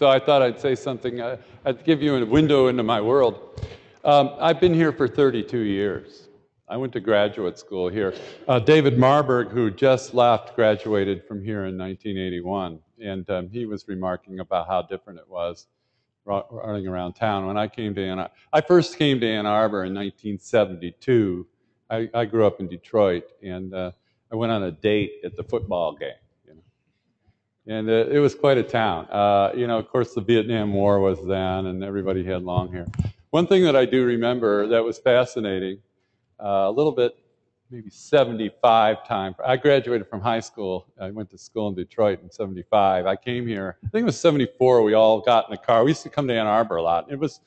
So I thought I'd say something, uh, I'd give you a window into my world. Um, I've been here for 32 years. I went to graduate school here. Uh, David Marburg, who just left, graduated from here in 1981. And um, he was remarking about how different it was running around town. When I came to Ann Arbor, I first came to Ann Arbor in 1972. I, I grew up in Detroit, and uh, I went on a date at the football game. And uh, it was quite a town. Uh, you know, of course, the Vietnam War was then, and everybody had long hair. One thing that I do remember that was fascinating uh, a little bit, maybe 75 time. I graduated from high school. I went to school in Detroit in 75. I came here, I think it was 74, we all got in the car. We used to come to Ann Arbor a lot. It was,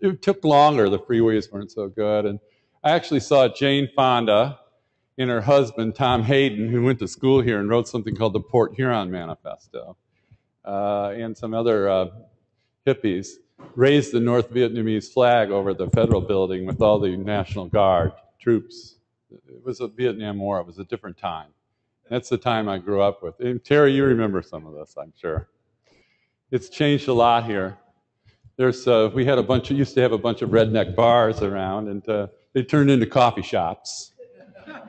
it took longer. The freeways weren't so good. And I actually saw Jane Fonda and her husband, Tom Hayden, who went to school here and wrote something called the Port Huron Manifesto, uh, and some other uh, hippies, raised the North Vietnamese flag over the federal building with all the National Guard troops. It was a Vietnam War. It was a different time. That's the time I grew up with. And Terry, you remember some of this, I'm sure. It's changed a lot here. There's, uh, we had a bunch of, used to have a bunch of redneck bars around, and uh, they turned into coffee shops.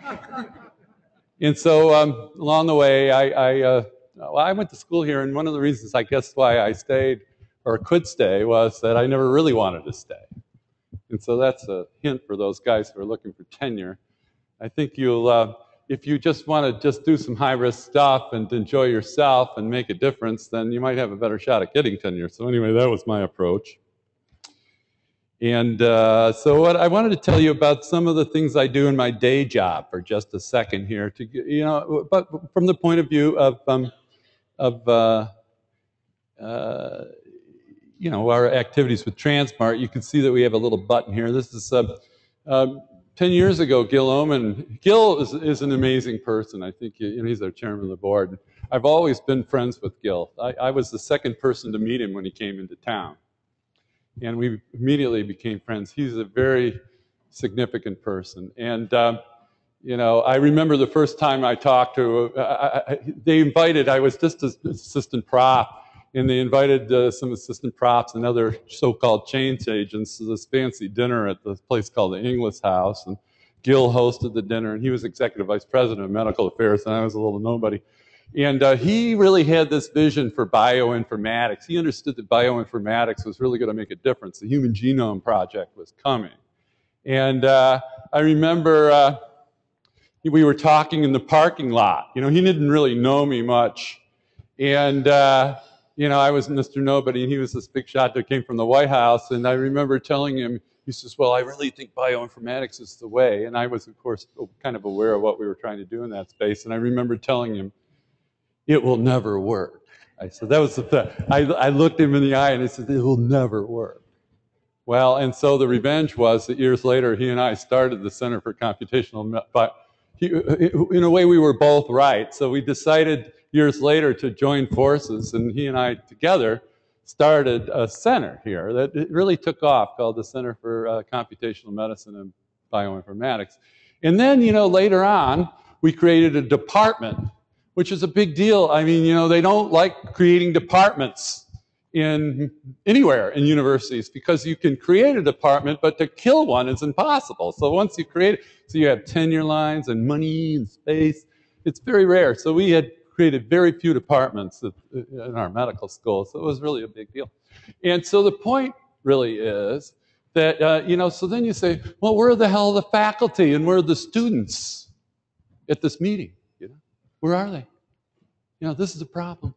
and so um, along the way, I, I, uh, well, I went to school here, and one of the reasons I guess why I stayed or could stay was that I never really wanted to stay. And so that's a hint for those guys who are looking for tenure. I think you'll, uh, if you just want to just do some high risk stuff and enjoy yourself and make a difference, then you might have a better shot at getting tenure. So anyway, that was my approach. And uh, so what I wanted to tell you about some of the things I do in my day job for just a second here to, you know, but from the point of view of, um, of uh, uh you know, our activities with Transmart, you can see that we have a little button here. This is uh, um, 10 years ago, Gil Omenn. Gil is, is an amazing person. I think you know, he's our chairman of the board. I've always been friends with Gil. I, I, was the second person to meet him when he came into town. And we immediately became friends. He's a very significant person. And, um, you know, I remember the first time I talked to, uh, I, they invited, I was just an assistant prop and they invited uh, some assistant props and other so-called change agents to this fancy dinner at this place called the Inglis House. And Gil hosted the dinner, and he was executive vice president of medical affairs, and I was a little nobody. And uh, he really had this vision for bioinformatics. He understood that bioinformatics was really going to make a difference. The Human Genome Project was coming. And uh, I remember uh, we were talking in the parking lot. You know, he didn't really know me much. And uh, you know, I was Mr. Nobody, and he was this big shot that came from the White House. And I remember telling him, he says, Well, I really think bioinformatics is the way. And I was, of course, kind of aware of what we were trying to do in that space. And I remember telling him, It will never work. I said, That was the. I, I looked him in the eye and I said, It will never work. Well, and so the revenge was that years later, he and I started the Center for Computational, but he, in a way, we were both right. So we decided years later to join forces, and he and I together started a center here that really took off called the Center for uh, Computational Medicine and Bioinformatics. And then, you know, later on, we created a department, which is a big deal. I mean, you know, they don't like creating departments in anywhere in universities because you can create a department, but to kill one is impossible. So once you create it, so you have tenure lines and money and space, it's very rare. So we had created very few departments in our medical school, so it was really a big deal. And so the point really is that, uh, you know, so then you say, well, where the hell are the faculty and where are the students at this meeting? Where are they? You know, this is a problem.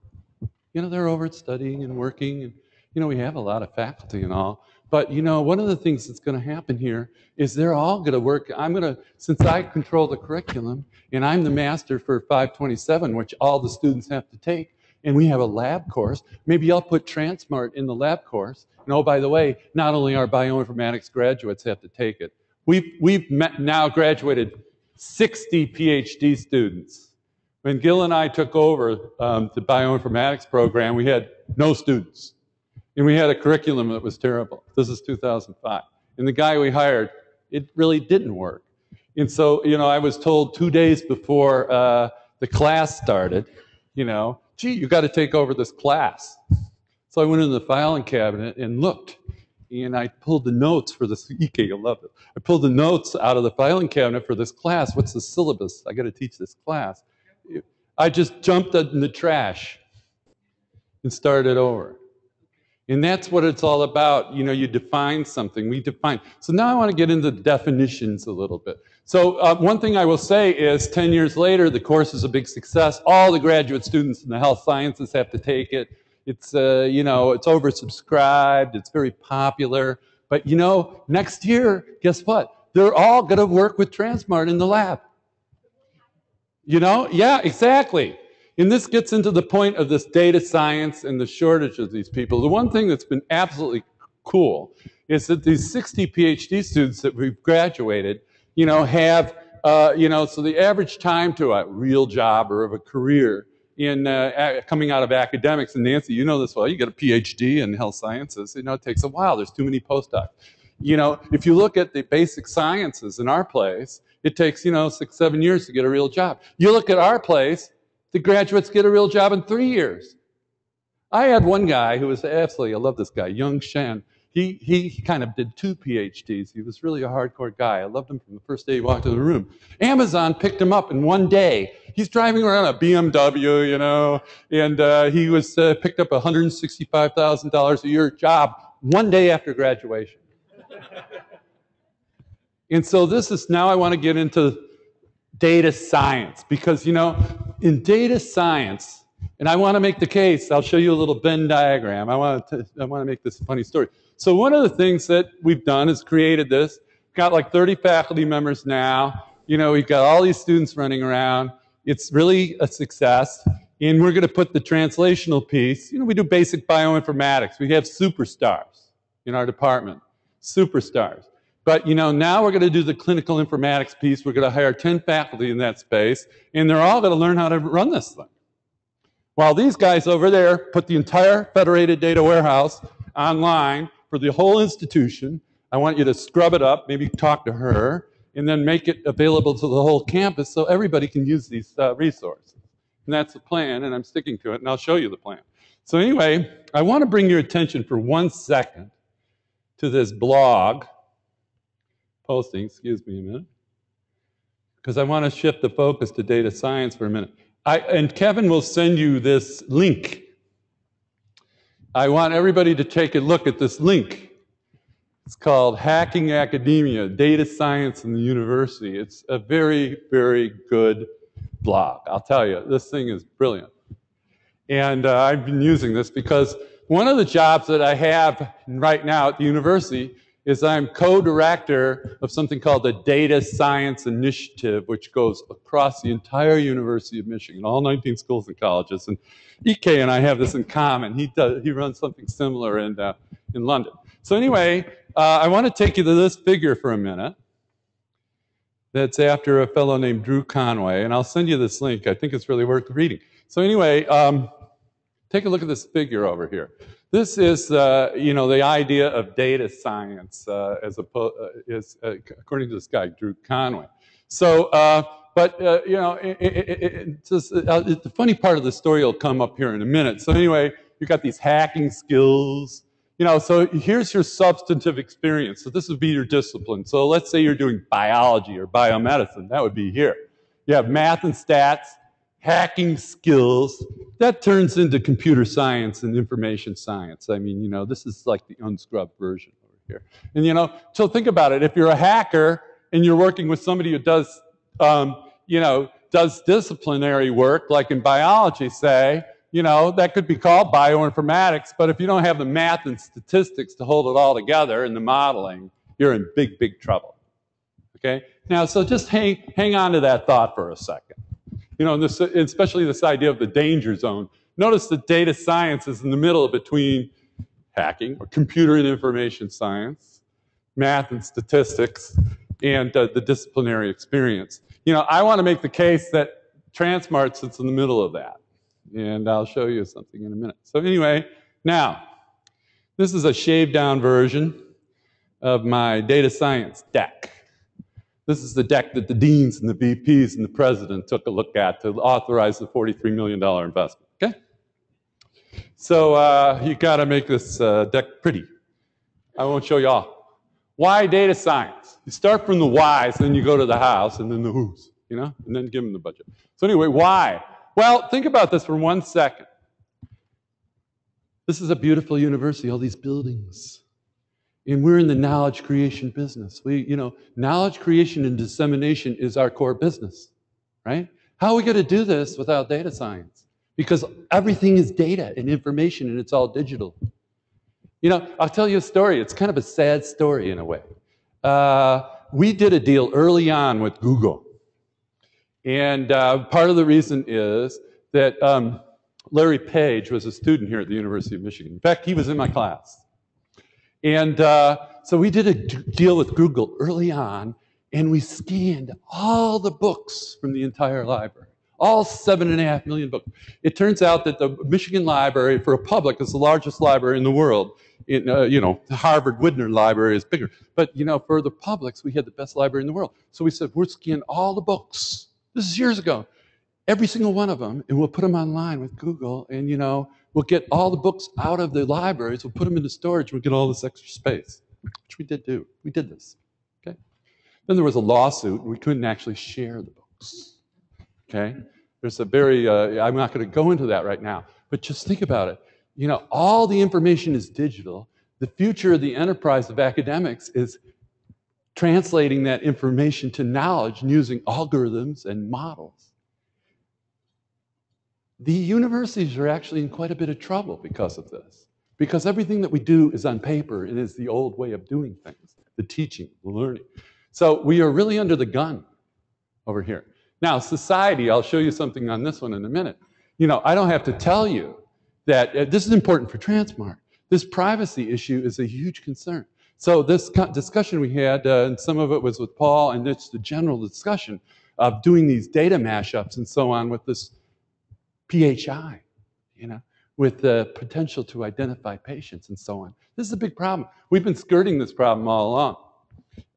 You know, they're over at studying and working, and, you know, we have a lot of faculty and all, but you know, one of the things that's going to happen here is they're all going to work. I'm going to, since I control the curriculum and I'm the master for 527, which all the students have to take, and we have a lab course, maybe I'll put Transmart in the lab course. And oh, by the way, not only our bioinformatics graduates have to take it, we've, we've now graduated 60 PhD students. When Gil and I took over um, the bioinformatics program, we had no students. And we had a curriculum that was terrible. This is 2005. And the guy we hired, it really didn't work. And so, you know, I was told two days before uh, the class started, you know, gee, you got to take over this class. So I went into the filing cabinet and looked, and I pulled the notes for this. EK, you'll love it. I pulled the notes out of the filing cabinet for this class. What's the syllabus? I got to teach this class. I just jumped in the trash and started over. And that's what it's all about. You know, you define something. We define. So now I want to get into the definitions a little bit. So uh, one thing I will say is 10 years later, the course is a big success. All the graduate students in the health sciences have to take it. It's, uh, you know, it's oversubscribed. It's very popular. But, you know, next year, guess what? They're all going to work with Transmart in the lab. You know? Yeah, exactly. And this gets into the point of this data science and the shortage of these people. The one thing that's been absolutely cool is that these 60 PhD students that we've graduated, you know, have, uh, you know, so the average time to a real job or of a career in uh, coming out of academics, and Nancy, you know this well, you get a PhD in health sciences, you know, it takes a while. There's too many postdocs. You know, if you look at the basic sciences in our place, it takes, you know, six, seven years to get a real job. You look at our place, the graduates get a real job in three years. I had one guy who was absolutely, I love this guy, Young Shan. He, he, he kind of did two PhDs. He was really a hardcore guy. I loved him from the first day he walked into the room. Amazon picked him up in one day. He's driving around a BMW, you know, and uh, he was uh, picked up a $165,000 a year job one day after graduation. And so this is now I want to get into data science because, you know, in data science, and I want to make the case, I'll show you a little Venn diagram. I want to, I want to make this a funny story. So one of the things that we've done is created this. Got like 30 faculty members now. You know, we've got all these students running around. It's really a success. And we're going to put the translational piece. You know, we do basic bioinformatics. We have superstars in our department. Superstars. But you know, now we're going to do the clinical informatics piece. We're going to hire 10 faculty in that space, and they're all going to learn how to run this thing. While these guys over there put the entire federated data warehouse online for the whole institution, I want you to scrub it up, maybe talk to her, and then make it available to the whole campus so everybody can use these uh, resources. And that's the plan, and I'm sticking to it, and I'll show you the plan. So anyway, I want to bring your attention for one second to this blog posting, excuse me a minute, because I want to shift the focus to data science for a minute. I, and Kevin will send you this link. I want everybody to take a look at this link. It's called Hacking Academia, Data Science in the University. It's a very, very good blog. I'll tell you, this thing is brilliant. And uh, I've been using this because one of the jobs that I have right now at the university is I'm co-director of something called the Data Science Initiative, which goes across the entire University of Michigan, all 19 schools and colleges. And EK and I have this in common. He, does, he runs something similar in, uh, in London. So anyway, uh, I want to take you to this figure for a minute. That's after a fellow named Drew Conway, and I'll send you this link. I think it's really worth reading. So anyway, um, take a look at this figure over here. This is, uh, you know, the idea of data science uh, as opposed, uh, is, uh, according to this guy, Drew Conway. So, uh, but, uh, you know, it, it, it, just, the funny part of the story will come up here in a minute. So anyway, you've got these hacking skills, you know, so here's your substantive experience. So this would be your discipline. So let's say you're doing biology or biomedicine. That would be here. You have math and stats, hacking skills, that turns into computer science and information science. I mean, you know, this is like the unscrubbed version over here. And, you know, so think about it. If you're a hacker and you're working with somebody who does, um, you know, does disciplinary work, like in biology, say, you know, that could be called bioinformatics, but if you don't have the math and statistics to hold it all together in the modeling, you're in big, big trouble. Okay? Now, so just hang, hang on to that thought for a second you know, this, especially this idea of the danger zone. Notice that data science is in the middle between hacking or computer and information science, math and statistics, and uh, the disciplinary experience. You know, I want to make the case that Transmart sits in the middle of that. And I'll show you something in a minute. So anyway, now, this is a shaved down version of my data science deck. This is the deck that the deans and the VPs and the president took a look at to authorize the $43 million investment. Okay? So uh, you got to make this uh, deck pretty. I won't show you all. Why data science? You start from the whys, then you go to the hows, and then the who's, you know, and then give them the budget. So anyway, why? Well, think about this for one second. This is a beautiful university, all these buildings. And we're in the knowledge creation business. We, you know, knowledge creation and dissemination is our core business, right? How are we going to do this without data science? Because everything is data and information and it's all digital. You know, I'll tell you a story. It's kind of a sad story in a way. Uh, we did a deal early on with Google. And uh, part of the reason is that um, Larry Page was a student here at the University of Michigan. In fact, he was in my class. And uh, so we did a deal with Google early on, and we scanned all the books from the entire library, all seven and a half million books. It turns out that the Michigan Library, for a public, is the largest library in the world. In, uh, you know, the Harvard Widener Library is bigger. But, you know, for the publics, we had the best library in the world. So we said, we're scanning all the books. This is years ago. Every single one of them, and we'll put them online with Google, and, you know, we'll get all the books out of the libraries, we'll put them into storage, we'll get all this extra space, which we did do. We did this. Okay? Then there was a lawsuit, and we couldn't actually share the books. Okay? There's a very, uh, I'm not going to go into that right now, but just think about it. You know, all the information is digital. The future of the enterprise of academics is translating that information to knowledge and using algorithms and models. The universities are actually in quite a bit of trouble because of this. Because everything that we do is on paper and is the old way of doing things, the teaching, the learning. So we are really under the gun over here. Now, society, I'll show you something on this one in a minute. You know, I don't have to tell you that uh, this is important for Transmart. This privacy issue is a huge concern. So this discussion we had, uh, and some of it was with Paul, and it's the general discussion of doing these data mashups and so on with this PHI, you know, with the potential to identify patients and so on. This is a big problem. We've been skirting this problem all along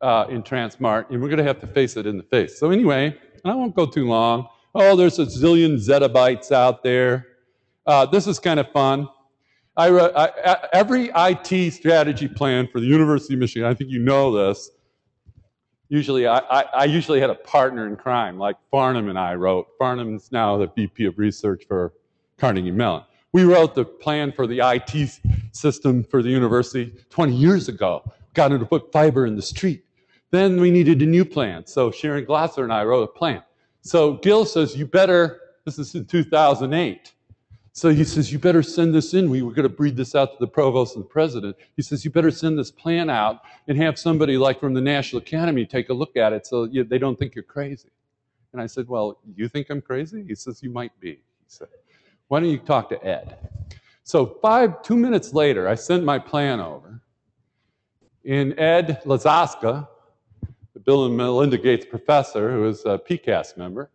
uh, in Transmart, and we're going to have to face it in the face. So anyway, and I won't go too long. Oh, there's a zillion zettabytes out there. Uh, this is kind of fun. I, I, every IT strategy plan for the University of Michigan, I think you know this, usually I, I, I, usually had a partner in crime, like Farnam and I wrote. Farnam's now the VP of Research for Carnegie Mellon. We wrote the plan for the IT system for the university 20 years ago. Got him to put fiber in the street. Then we needed a new plan. So Sharon Glotzer and I wrote a plan. So Gil says, you better, this is in 2008. So he says, you better send this in. We were going to breed this out to the provost and the president. He says, you better send this plan out and have somebody like from the National Academy take a look at it so you, they don't think you're crazy. And I said, well, you think I'm crazy? He says, you might be. He said, why don't you talk to Ed? So five, two minutes later, I sent my plan over. And Ed Lazowska, the Bill and Melinda Gates professor, who is a PCAST member,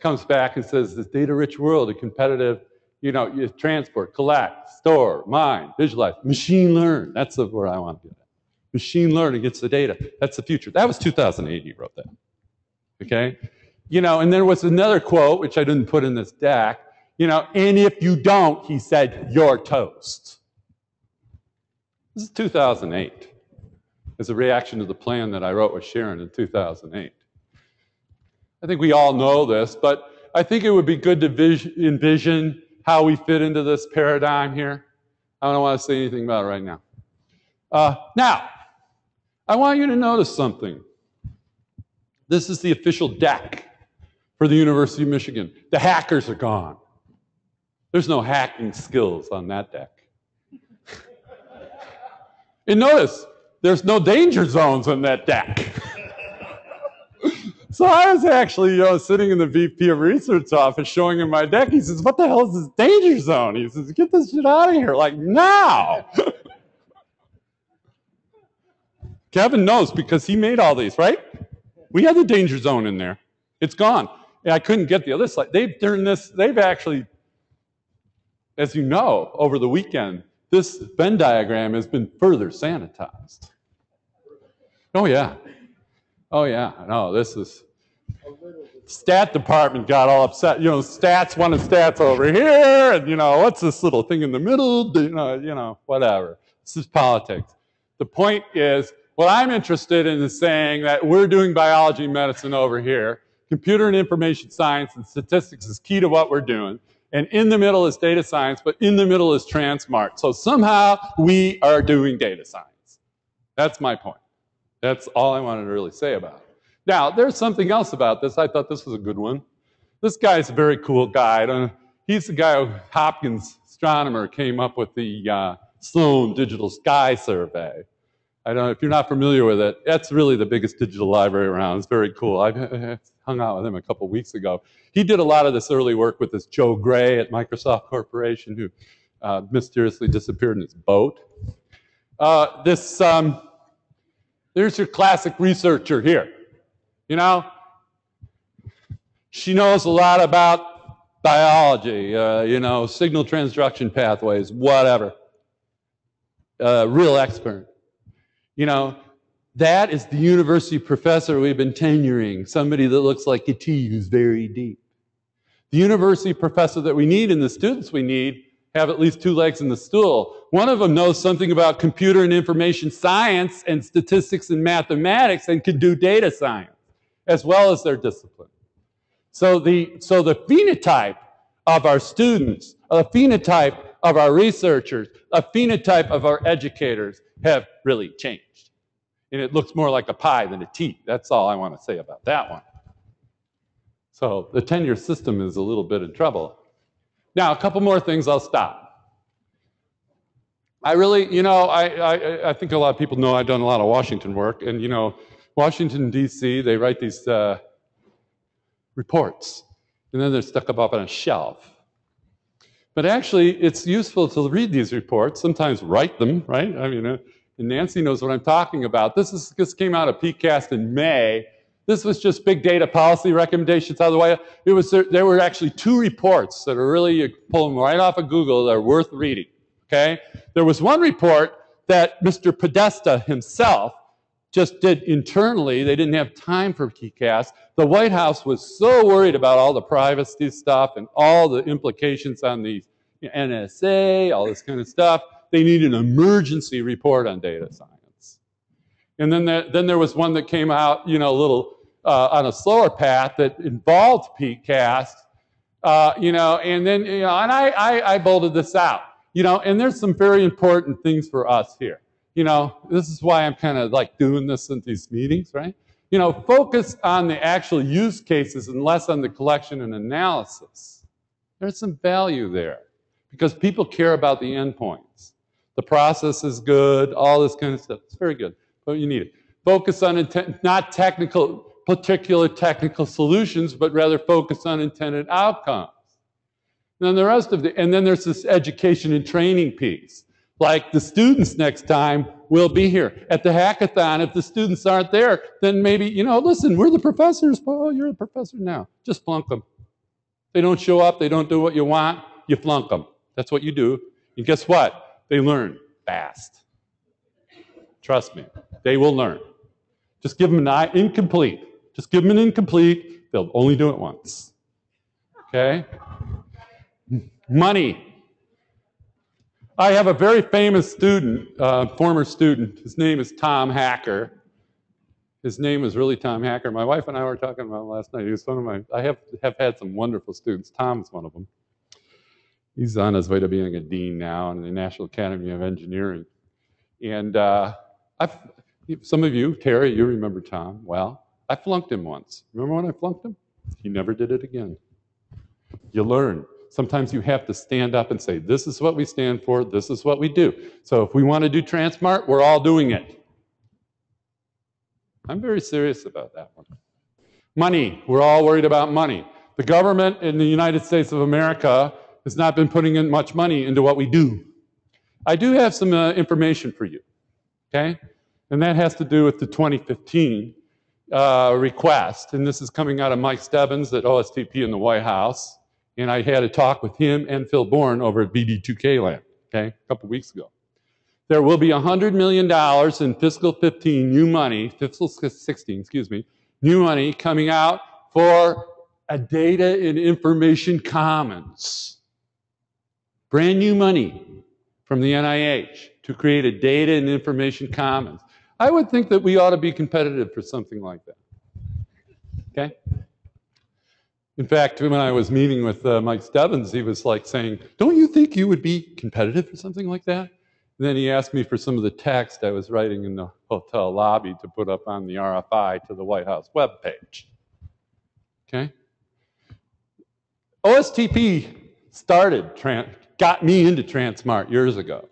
comes back and says, this data-rich world, a competitive you know, you transport, collect, store, mine, visualize, machine learn. That's where I want to get. Machine learning gets the data. That's the future. That was 2008 he wrote that. Okay? You know, and there was another quote, which I didn't put in this deck, you know, and if you don't, he said, you're toast. This is 2008 It's a reaction to the plan that I wrote with Sharon in 2008. I think we all know this, but I think it would be good to envision how we fit into this paradigm here. I don't want to say anything about it right now. Uh, now, I want you to notice something. This is the official deck for the University of Michigan. The hackers are gone. There's no hacking skills on that deck. and notice, there's no danger zones on that deck. So I was actually, sitting in the VP of Research office showing him my deck. He says, what the hell is this danger zone? He says, get this shit out of here, like now. Kevin knows because he made all these, right? We had the danger zone in there. It's gone. I couldn't get the other slide. They've turned this, they've actually, as you know, over the weekend, this Venn diagram has been further sanitized. Oh, yeah. Oh, yeah. No, this is, Stat department got all upset. You know, stats wanted stats over here, and you know, what's this little thing in the middle? You know, you know, whatever. This is politics. The point is, what I'm interested in is saying that we're doing biology and medicine over here. Computer and information science and statistics is key to what we're doing. And in the middle is data science, but in the middle is Transmart. So somehow we are doing data science. That's my point. That's all I wanted to really say about it. Now, there's something else about this. I thought this was a good one. This guy's a very cool guy. He's the guy who Hopkins astronomer came up with the uh, Sloan Digital Sky Survey. I don't know if you're not familiar with it. That's really the biggest digital library around. It's very cool. I hung out with him a couple weeks ago. He did a lot of this early work with this Joe Gray at Microsoft Corporation, who uh, mysteriously disappeared in his boat. Uh, this, um, there's your classic researcher here. You know, she knows a lot about biology, uh, you know, signal transduction pathways, whatever. Uh, real expert. You know, that is the university professor we've been tenuring, somebody that looks like a T who's very deep. The university professor that we need and the students we need have at least two legs in the stool. One of them knows something about computer and information science and statistics and mathematics and can do data science as well as their discipline. So the, so the phenotype of our students, a phenotype of our researchers, a phenotype of our educators have really changed. And it looks more like a pie than a T. That's all I want to say about that one. So the tenure system is a little bit in trouble. Now, a couple more things, I'll stop. I really, you know, I, I, I think a lot of people know I've done a lot of Washington work, and, you know, Washington, D.C., they write these uh, reports, and then they're stuck up on a shelf. But actually, it's useful to read these reports, sometimes write them, right? I mean, uh, and Nancy knows what I'm talking about. This, is, this came out of PCAST in May. This was just big data policy recommendations out of the way. It was, there were actually two reports that are really, you pull them right off of Google, that are worth reading, okay? There was one report that Mr. Podesta himself just did internally. They didn't have time for PCAST. The White House was so worried about all the privacy stuff and all the implications on the NSA, all this kind of stuff. They needed an emergency report on data science. And then there, then there was one that came out, you know, a little uh, on a slower path that involved PCAST, uh, you know, and then, you know, and I, I, I bolted this out, you know, and there's some very important things for us here you know, this is why I'm kind of like doing this in these meetings, right? You know, focus on the actual use cases and less on the collection and analysis. There's some value there because people care about the endpoints. The process is good, all this kind of stuff. It's very good, but you need it. Focus on intent, not technical, particular technical solutions, but rather focus on intended outcomes. And then the rest of the, and then there's this education and training piece. Like the students next time will be here. At the hackathon, if the students aren't there, then maybe, you know, listen, we're the professors. Well, you're the professor now. Just flunk them. They don't show up, they don't do what you want, you flunk them. That's what you do. And guess what? They learn fast. Trust me, they will learn. Just give them an I, incomplete. Just give them an incomplete. They'll only do it once. Okay? Money. I have a very famous student, uh, former student. His name is Tom Hacker. His name is really Tom Hacker. My wife and I were talking about him last night. He was one of my, I have, have had some wonderful students. Tom's one of them. He's on his way to being a dean now in the National Academy of Engineering. And uh, I've, some of you, Terry, you remember Tom. Well, I flunked him once. Remember when I flunked him? He never did it again. You learn. Sometimes you have to stand up and say, this is what we stand for, this is what we do. So if we want to do Transmart, we're all doing it. I'm very serious about that one. Money. We're all worried about money. The government in the United States of America has not been putting in much money into what we do. I do have some uh, information for you, okay? And that has to do with the 2015 uh, request. And this is coming out of Mike Stebbins at OSTP in the White House and I had a talk with him and Phil Bourne over at BD2K Land, okay, a couple weeks ago. There will be $100 million in fiscal 15 new money, fiscal 16, excuse me, new money coming out for a data and information commons. Brand new money from the NIH to create a data and information commons. I would think that we ought to be competitive for something like that. Okay? In fact, when I was meeting with uh, Mike Stebbins, he was like saying, Don't you think you would be competitive for something like that? And then he asked me for some of the text I was writing in the hotel lobby to put up on the RFI to the White House webpage. Okay? OSTP started, got me into Transmart years ago.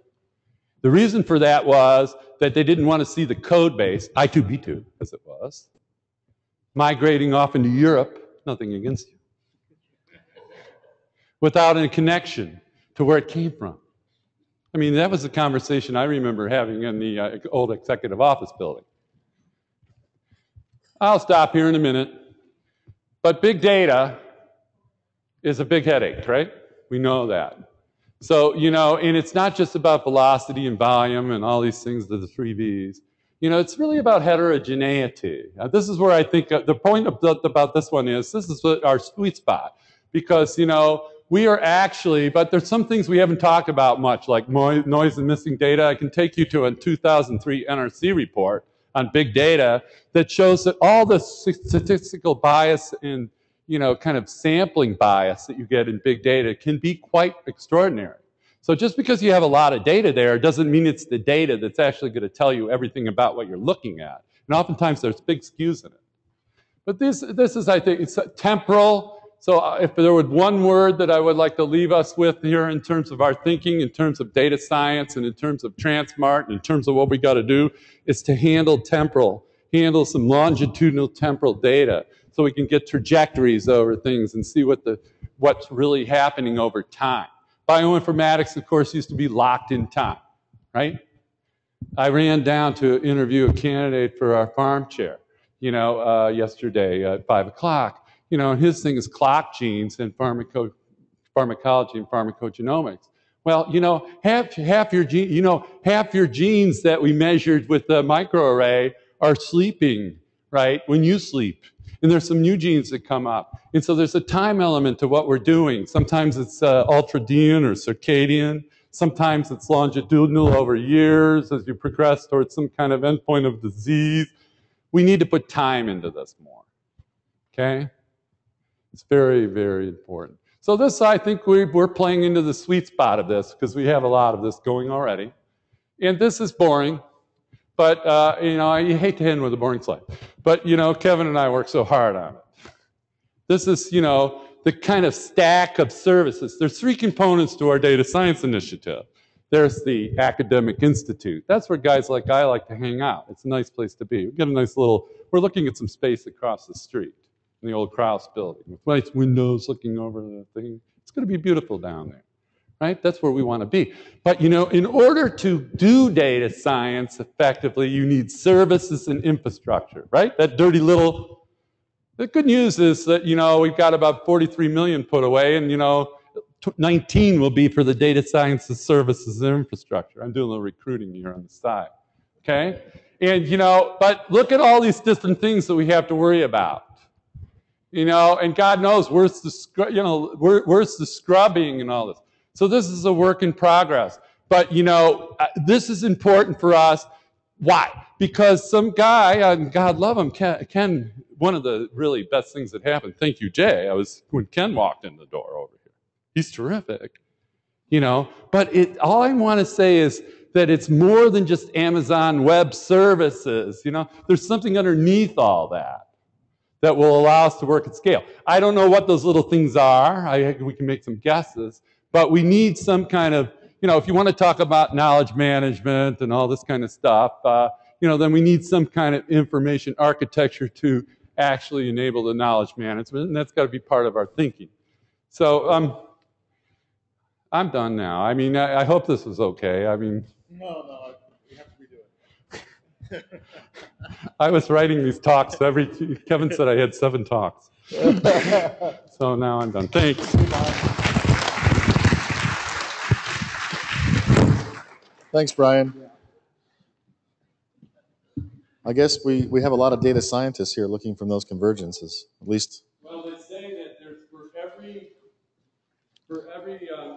The reason for that was that they didn't want to see the code base, I2B2 as it was, migrating off into Europe, nothing against you, without a connection to where it came from. I mean, that was the conversation I remember having in the uh, old executive office building. I'll stop here in a minute. But big data is a big headache, right? We know that. So, you know, and it's not just about velocity and volume and all these things, the three V's. You know, it's really about heterogeneity. Now, this is where I think uh, the point about this one is this is our sweet spot. Because, you know, we are actually, but there's some things we haven't talked about much, like noise and missing data. I can take you to a 2003 NRC report on big data that shows that all the statistical bias and you know, kind of sampling bias that you get in big data can be quite extraordinary. So just because you have a lot of data there doesn't mean it's the data that's actually going to tell you everything about what you're looking at. And oftentimes there's big skews in it. But this, this is, I think, it's temporal. So uh, if there were one word that I would like to leave us with here in terms of our thinking, in terms of data science, and in terms of Transmart, and in terms of what we got to do, is to handle temporal, handle some longitudinal temporal data so we can get trajectories over things and see what the, what's really happening over time. Bioinformatics, of course, used to be locked in time, right? I ran down to interview a candidate for our farm chair, you know, uh, yesterday at 5 o'clock. You know, his thing is clock genes and pharmaco pharmacology and pharmacogenomics. Well, you know, half, half your gene, you know, half your genes that we measured with the microarray are sleeping, right? When you sleep. And there's some new genes that come up. And so there's a time element to what we're doing. Sometimes it's uh, ultradian or circadian. Sometimes it's longitudinal over years as you progress towards some kind of endpoint of disease. We need to put time into this more. Okay? It's very, very important. So this, I think we, we're playing into the sweet spot of this because we have a lot of this going already. And this is boring. But, uh, you know, I hate to end with a boring slide. But, you know, Kevin and I work so hard on it. This is, you know, the kind of stack of services. There's three components to our data science initiative. There's the academic institute. That's where guys like I like to hang out. It's a nice place to be. We get a nice little, we're looking at some space across the street in the old Kraus building with nice windows looking over the thing. It's going to be beautiful down there right? That's where we want to be. But you know, in order to do data science effectively, you need services and infrastructure, right? That dirty little. The good news is that you know we've got about 43 million put away, and you know 19 will be for the data sciences, services, and infrastructure. I'm doing a little recruiting here on the side, okay? And you know, but look at all these different things that we have to worry about. You know, and God knows where's the you know where, where's the scrubbing and all this. So this is a work in progress. But, you know, uh, this is important for us. Why? Because some guy, and uh, God love him, Ken, Ken, one of the really best things that happened, thank you, Jay, I was when Ken walked in the door over here. He's terrific. You know, but it, all I want to say is that it's more than just Amazon Web Services. You know, there's something underneath all that that will allow us to work at scale. I don't know what those little things are. I, we can make some guesses, but we need some kind of, you know, if you want to talk about knowledge management and all this kind of stuff, uh, you know, then we need some kind of information architecture to actually enable the knowledge management, and that's got to be part of our thinking. So um, I'm done now. I mean, I, I, hope this was okay. I mean, no, no, we have to redo it. I was writing these talks every. Kevin said I had seven talks. so now I'm done. Thanks. Thanks, Brian. I guess we, we have a lot of data scientists here looking from those convergences, at least. Well, they say that there's for every, for every uh,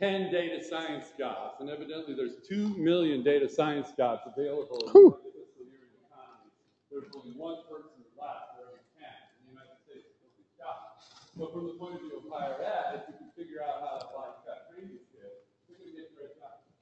10 data science jobs, and evidently there's 2 million data science jobs available Whew. in the fiscal year economy. There's only one person left for every 10 in the United States. But from the point of view of higher ed, if you can figure out how to apply